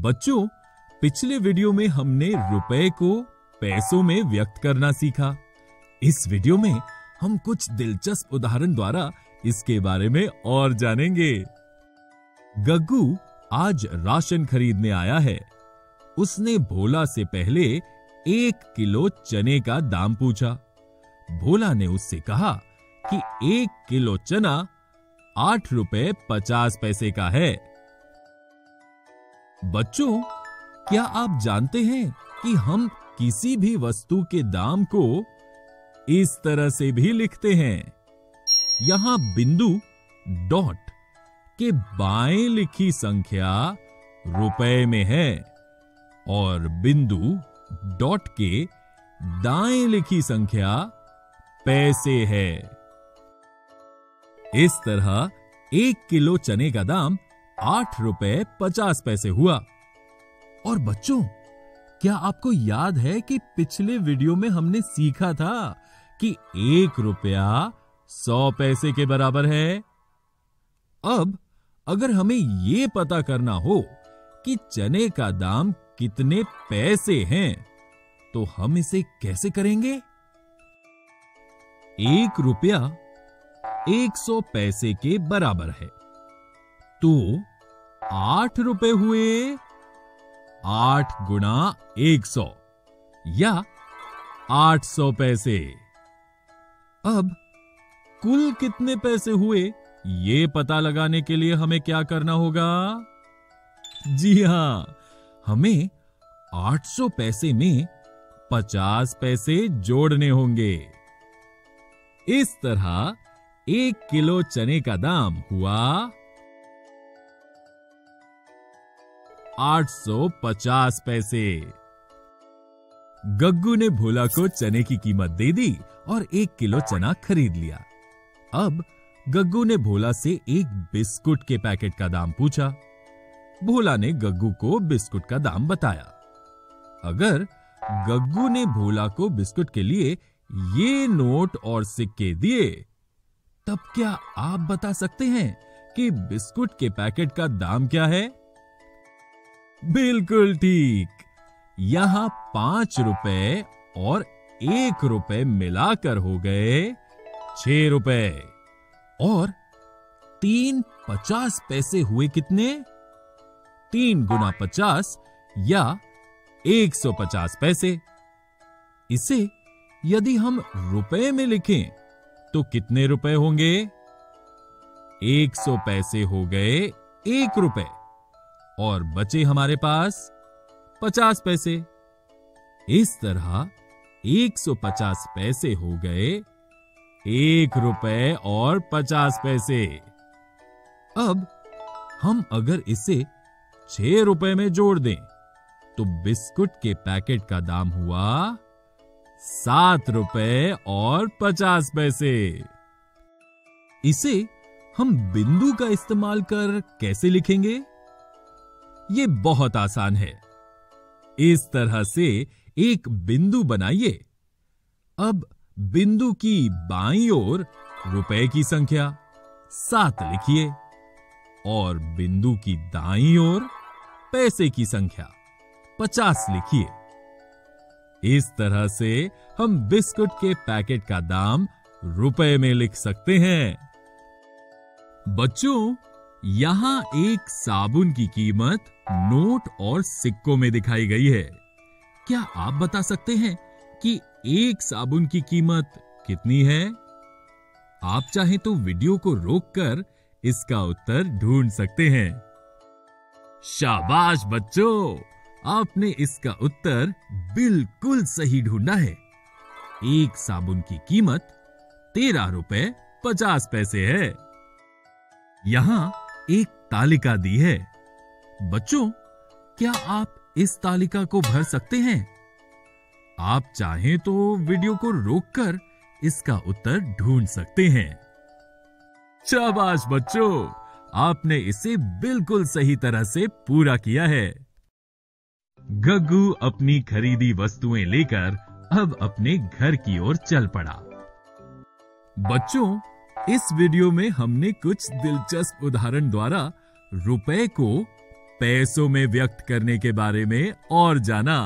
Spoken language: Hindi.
बच्चों, पिछले वीडियो में हमने रुपए को पैसों में व्यक्त करना सीखा। इस वीडियो में हम कुछ दिलचस्प उदाहरण द्वारा इसके बारे में और जानेंगे। गग्गू आज राशन खरीदने आया है। उसने भोला से पहले एक किलो चने का दाम पूछा। भोला ने उससे कहा कि एक किलो चना आठ रुपए पचास पैसे का है। बच्चों, क्या आप जानते हैं कि हम किसी भी वस्तु के दाम को इस तरह से भी लिखते हैं? यहाँ बिंदु डॉट के बाएँ लिखी संख्या रुपए में है और बिंदु डॉट के दाएँ लिखी संख्या पैसे है। इस तरह एक किलो चने का दाम आठ रुपए पचास पैसे हुआ। और बच्चों, क्या आपको याद है कि पिछले वीडियो में हमने सीखा था कि एक रुपया सौ पैसे के बराबर है? अब, अगर हमें यह पता करना हो कि चने का दाम कितने पैसे हैं तो हम इसे कैसे करेंगे? एक रुपया एक सौ पैसे के बराबर है। तो आठ रुपए हुए आठ गुना एक सौ या आठ सौ पैसे। अब कुल कितने पैसे हुए, ये पता लगाने के लिए हमें क्या करना होगा? जी हाँ, हमें 800 पैसे में 50 पैसे जोड़ने होंगे। इस तरह एक किलो चने का दाम हुआ 850 पैसे। गग्गू ने भोला को चने की कीमत दे दी और एक किलो चना खरीद लिया। अब गग्गू ने भोला से एक बिस्कुट के पैकेट का दाम पूछा। भोला ने गग्गू को बिस्कुट का दाम बताया। अगर गग्गू ने भोला को बिस्कुट के लिए ये नोट और सिक्के दिए, तब क्या आप बता सकते हैं कि बिस्कुट के पैकेट का दाम क्या है? बिल्कुल ठीक। यहाँ पाँच रुपए और एक रुपए मिलाकर हो गए छह रुपए। और तीन पचास पैसे हुए कितने? तीन गुना पचास या एक सौ पचास पैसे। इसे यदि हम रुपए में लिखें तो कितने रुपए होंगे? एक सौ पैसे हो गए एक रुपए। और बचे हमारे पास पचास पैसे। इस तरह एक सौ पचास पैसे हो गए। एक रुपए और पचास पैसे। अब हम अगर इसे छह रुपए में जोड़ दें तो बिस्कुट के पैकेट का दाम हुआ सात रुपए और पचास पैसे। इसे हम बिंदु का इस्तेमाल कर कैसे लिखेंगे? ये बहुत आसान है। इस तरह से एक बिंदु बनाइए। अब बिंदु की बाई ओर रुपए की संख्या सात लिखिए और बिंदु की दाई ओर पैसे की संख्या पचास लिखिए। इस तरह से हम बिस्कुट के पैकेट का दाम रुपए में लिख सकते हैं। बच्चों यहाँ एक साबुन की कीमत नोट और सिक्कों में दिखाई गई है। क्या आप बता सकते हैं कि एक साबुन की कीमत कितनी है? आप चाहें तो वीडियो को रोककर इसका उत्तर ढूंढ सकते हैं। शाबाश बच्चों! आपने इसका उत्तर बिल्कुल सही ढूंढा है। एक साबुन की कीमत तेरह रुपए पचास पैसे है। यहाँ एक तालिका दी है। बच्चों, क्या आप इस तालिका को भर सकते हैं? आप चाहें तो वीडियो को रोककर इसका उत्तर ढूंढ सकते हैं। शाबाश बच्चों! आपने इसे बिल्कुल सही तरह से पूरा किया है। गग्गू अपनी खरीदी वस्तुएँ लेकर अब अपने घर की ओर चल पड़ा। बच्चों इस वीडियो में हमने कुछ दिलचस्प उदाहरण द्वारा रुपए को पैसों में व्यक्त करने के बारे में और जाना।